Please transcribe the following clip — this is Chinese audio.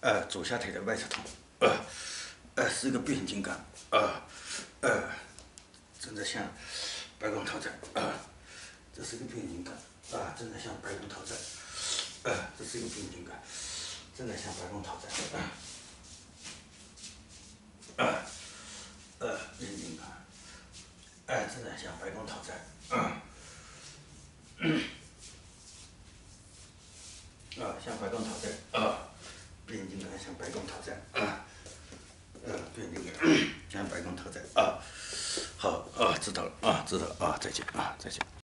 呃，左下腿的外侧痛，呃，呃，是一个变形金刚，呃，呃，正在向白宫讨债，呃，这是一个变形金刚，啊，正在向白宫讨债，呃，这是一个变形金刚，正在向白宫讨债，呃，呃，变形金刚，哎，正在向白宫讨债，啊，啊，向白宫讨债，啊。变形金刚向白宫讨债啊！呃，变形金刚向白宫讨债啊！好啊，知道了啊，知道了啊，再见啊，再见。